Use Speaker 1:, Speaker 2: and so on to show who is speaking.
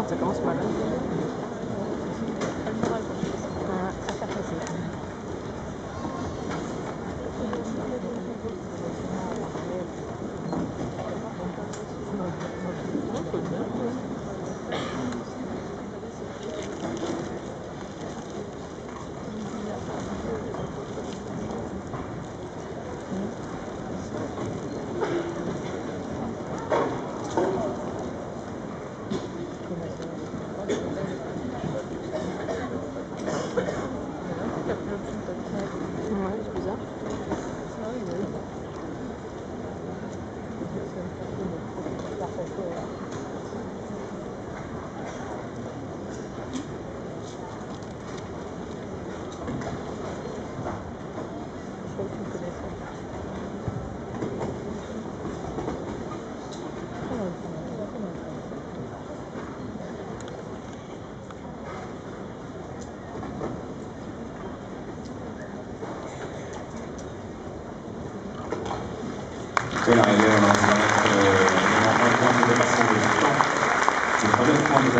Speaker 1: Celtic, almost better. Se mettre, euh, on va prendre de passer le temps.